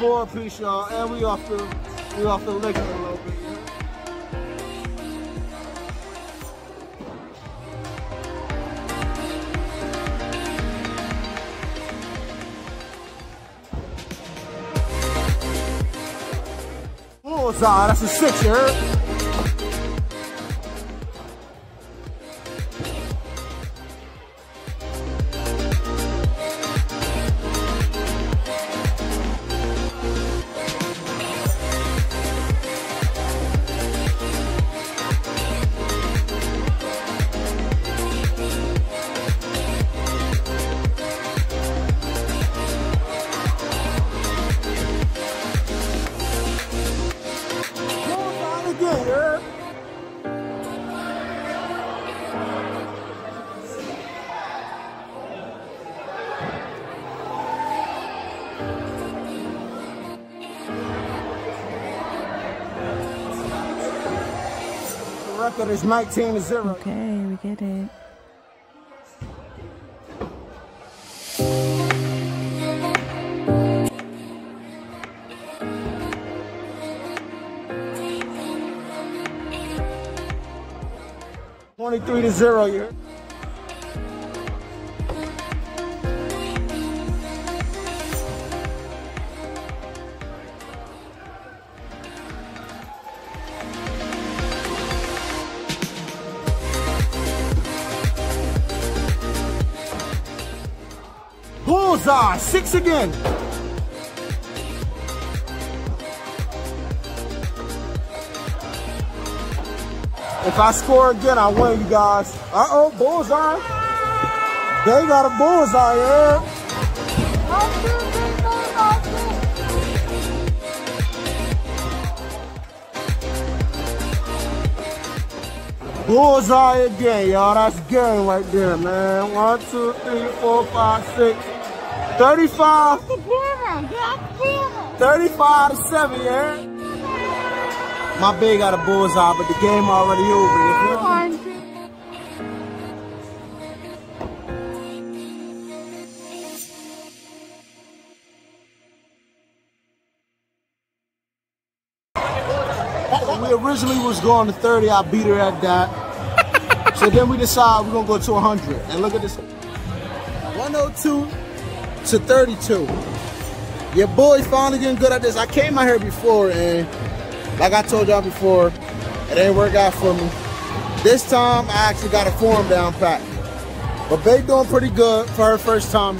Four piece, y'all, and we off the we off the liquor a little bit. Oh, Bullseye, that's a six, you heard? Again, you? The record is 19 to 0. Okay, we get it. Twenty-three to zero. You heard? Bullseye, six again. If I score again, I win, you guys. Uh-oh, bullseye. They got a bullseye, yeah. Bullseye again, y'all. That's game right there, man. One, two, three, four, five, six. 35. 35 to 7, yeah? My big got a bullseye, but the game already over. You me? We originally was going to 30. I beat her at that. so then we decide we're gonna go to 100. And look at this. 102 to 32. Your boy's finally getting good at this. I came out here before and like I told y'all before, it ain't work out for me. This time I actually got a form down pat. But Bae doing pretty good for her first time.